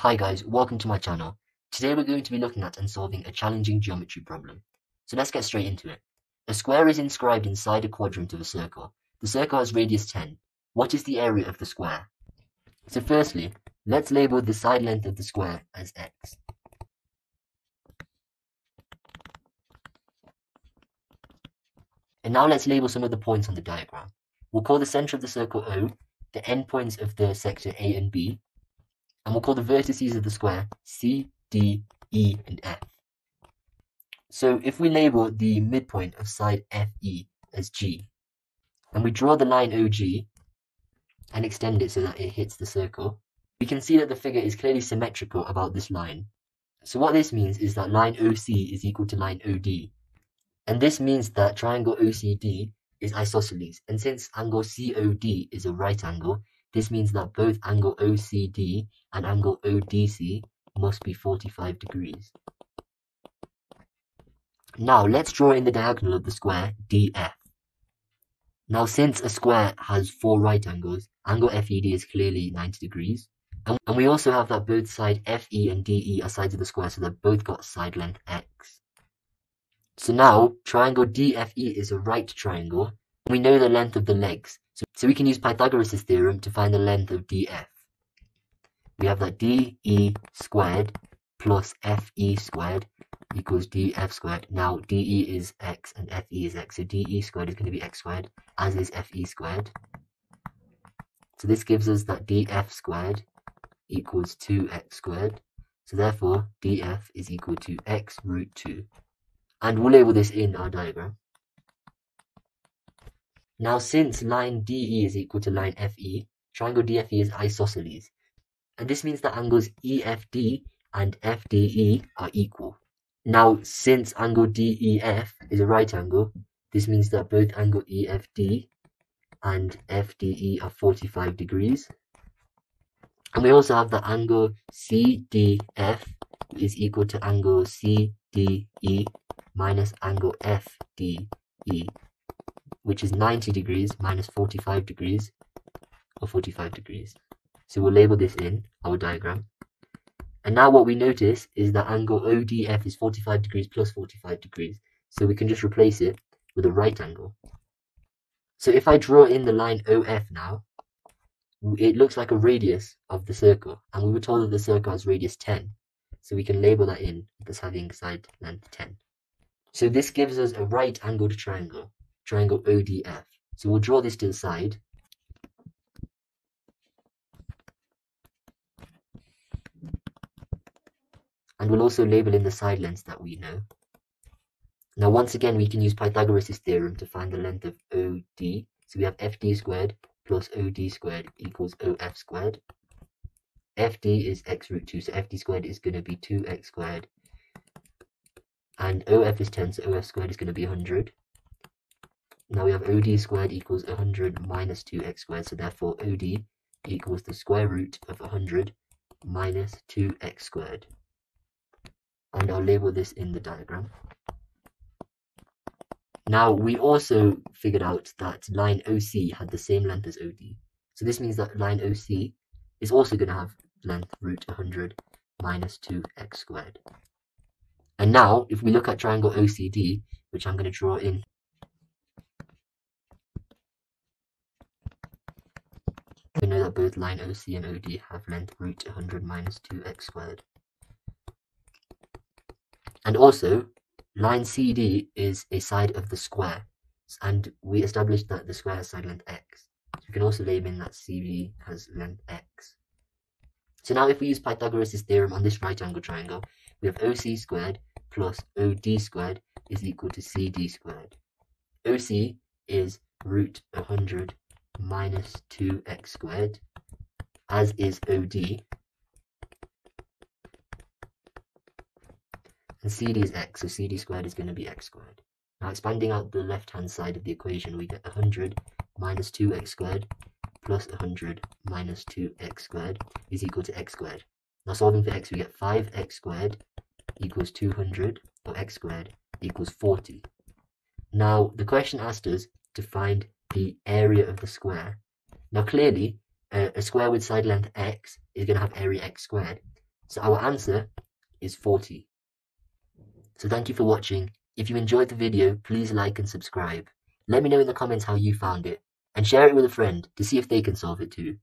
Hi guys, welcome to my channel. Today we're going to be looking at and solving a challenging geometry problem. So let's get straight into it. A square is inscribed inside a quadrant of a circle. The circle has radius 10. What is the area of the square? So firstly, let's label the side length of the square as x. And now let's label some of the points on the diagram. We'll call the center of the circle O, the endpoints of the sector A and B, and we'll call the vertices of the square C, D, E, and F. So if we label the midpoint of side FE as G, and we draw the line OG and extend it so that it hits the circle, we can see that the figure is clearly symmetrical about this line. So what this means is that line OC is equal to line OD. And this means that triangle OCD is isosceles. And since angle COD is a right angle, this means that both angle OCD and angle ODC must be 45 degrees. Now let's draw in the diagonal of the square DF. Now since a square has four right angles, angle FED is clearly 90 degrees. And, we also have that both side FE and DE are sides of the square, so they've both got side length x. So now, triangle DFE is a right triangle. We know the length of the legs, so, we can use Pythagoras' theorem to find the length of DF. We have that DE squared plus FE squared equals DF squared. Now, DE is x and FE is x, so DE squared is going to be x squared, as is FE squared. So this gives us that DF squared equals 2x squared. So therefore, DF is equal to x root 2. And we'll label this in our diagram. Now, since line DE is equal to line FE, triangle DFE is isosceles. And this means that angles EFD and FDE are equal. Now, since angle DEF is a right angle, this means that both angle EFD and FDE are 45 degrees. And we also have the angle CDF is equal to angle CDE minus angle FDE, which is 90 degrees minus 45 degrees, or 45 degrees. So we'll label this in our diagram. And now what we notice is that angle ODF is 45 degrees plus 45 degrees. So we can just replace it with a right angle. So if I draw in the line OF now, it looks like a radius of the circle. And we were told that the circle has radius 10. So we can label that in as having side length 10. So this gives us a right angled triangle, triangle ODF. So we'll draw this to the side. And we'll also label in the side lengths that we know. Now once again we can use Pythagoras' theorem to find the length of OD. So we have FD squared plus OD squared equals OF squared. FD is x root 2, so FD squared is going to be 2x squared. And OF is 10, so OF squared is going to be 100. Now we have OD squared equals 100 minus 2x squared, so therefore OD equals the square root of 100 minus 2x squared. And I'll label this in the diagram. Now, we also figured out that line OC had the same length as OD. So this means that line OC is also going to have length root 100 minus 2x squared. And now, if we look at triangle OCD, which I'm going to draw in, we know that both line OC and OD have length root 100 minus 2x squared. And also, line CD is a side of the square, and we established that the square has side length x. So we can also label in that CD has length x. So now if we use Pythagoras' theorem on this right angle triangle, we have OC squared plus OD squared is equal to CD squared. OC is root 100 minus 2x squared, as is OD. And CD is x, so CD squared is going to be x squared. Now expanding out the left-hand side of the equation, we get 100 minus 2x squared plus 100 minus 2x squared is equal to x squared. Now solving for x, we get 5x squared equals 200, or x squared equals 40. Now, the question asked us to find the area of the square. Now, clearly, uh, a square with side length x is going to have area x squared. So our answer is 40. So thank you for watching. If you enjoyed the video, please like and subscribe. Let me know in the comments how you found it, and share it with a friend to see if they can solve it too.